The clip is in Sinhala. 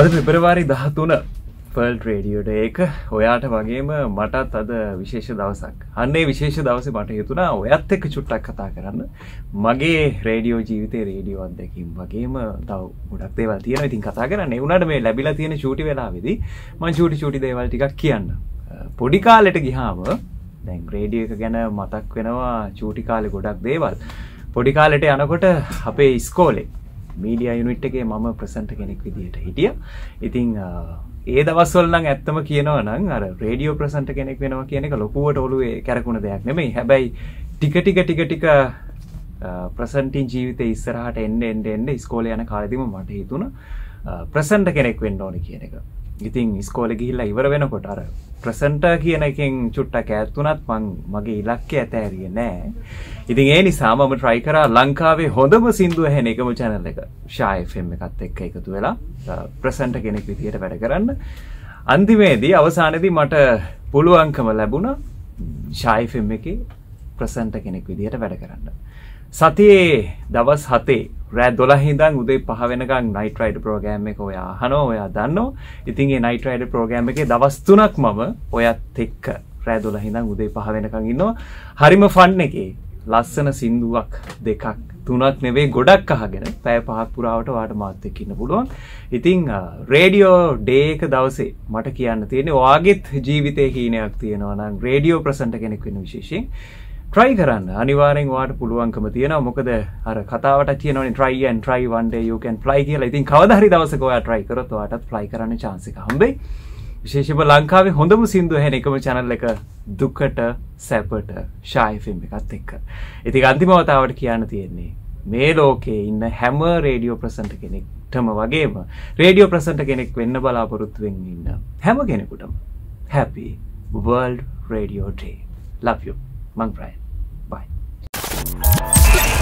අද පෙබරවාරි දහතුන ෆර්ල් රේඩියෝට ඒක. ඔයාට වගේම මටත් අද විශේෂ දවසක්. අන්නේ විශේෂ දවස මට හිතුනා ඔයත් එක්ක චුට්ටක් කතා කරන්න. මගේ රේඩියෝ ජීවිතේ රේඩියෝ අත්දැකීම් වගේම තව ගොඩක් දේවල් තියෙනවා. ඉතින් කතා කරන්න. උනාට මේ ලැබිලා තියෙන චූටි වෙලාවේදී මම චූටි චූටි දේවල් ටිකක් කියන්න. පොඩි කාලෙට ගියාම දැන් රේඩියෝ එක ගැන මතක් වෙනවා චූටි කාලේ ගොඩක් දේවල්. පොඩි කාලෙට යනකොට අපේ ඉස්කෝලේ මීඩිය යුනිට් එකේ මම ප්‍රසන්ට කෙනෙක් විදිහට හිටිය ඉතිං ඒ දවස්වල් නම් ඇත්තම කියනවා නම් අර රේඩියෝ ප්‍රසන්ට කෙනෙක් වෙනවා කියන එක ලොකුවට ඔළුවේ කැරකුණ දෙයක් නෙමෙයි හැබැයි ටික ටික ටික ටික ප්‍රසන්ටින් ජීවිතේ ඉස්සරහට එන්න එන්න එන්න ඉස්කෝලේ යන කාලෙදිම මට හිතුණා ප්‍රසන්ට කෙනෙක් වෙන්න ඕනේ කියන එක. ඉතින් ඉස්කෝලේ ගිහිල්ලා ඉවර වෙනකොට අර ප්‍රසන්ට කියන එකෙන් චුට්ටක් ඈත්තුනත් මං මගේ ඉලක්කය ඇතෑරිය නෑ. ඉතින් ඒ නිසා මම try කරා ලංකාවේ හොඳම සින්දු ඇහෙන එකම channel එක ෂා FM එකත් එක්ක එකතු වෙලා ප්‍රසන්ට කෙනෙක් විදියට වැඩ කරන්න. අන්තිමේදී අවසානයේදී මට පුළුවන්කම ලැබුණා ෂා FM එකේ ප්‍රසන්ට කෙනෙක් විදියට වැඩ කරන්න. සතියේ දවස් හතේ රෑ දොළහිදන් උදේ පහ වෙනකං නයිට රයිඩ් ප්‍රෝගෑම් එක ඔයා අහනෝ ඔයා දන්නෝ ඉතින් ඒ නයිට රයිඩ් ප්‍රෝගෑම් එකේ දවස් තුනක් මම ඔයත් එක්ක රෑ දොළහිදන් උදේ පහ වෙනකං ඉන්නවා. හරිම ෆන් එකේ. ලස්සන සින්දුවක් දෙකක් තුනක් නෙවෙයි ගොඩක් අහගෙන පැය පහක් පුරාවට වාට මාත් එක්ක ඉන්න පුළුවන්. ඉතින් රේඩියෝ ඩේ එක දවසේ මට කියන්න තියෙන්නේ ඔයාගෙත් ජීවිතේ හීනයක් තියෙනවා නම් රේඩියෝ ප්‍රසන්ට කෙනෙක් වෙන විශේෂයෙන්. ට්‍රයි කරන්න අනිවාරෙන් වාට පුළුවන්කම තියෙනවා මොකද අර කතාවට කියනවනේ try and try one day you can fly කියලා. ඉතින් කවදා හරි දවසක ඔයා try කරොත් ඔයාටත් fly කරන්න chance එක හම්බෙයි. විශේෂයෙන්ම ලංකාවේ හොඳම සින්දු ඇහෙන එකම channel එක දුකට සැපට ෂායි ෆිල්ම් එකත් එක්ක. ඉතින් අන්තිම වතාවට කියන්න තියෙන්නේ මේ ලෝකේ ඉන්න හැම රේඩියෝ ප්‍රසන්ට් කෙනෙක්ටම වගේම රේඩියෝ ප්‍රසන්ට් කෙනෙක් වෙන්න බලාපොරොත්තු වෙමින් ඉන්න හැම කෙනෙකුටම happy world radio day love you මං ප්‍රයි Yeah.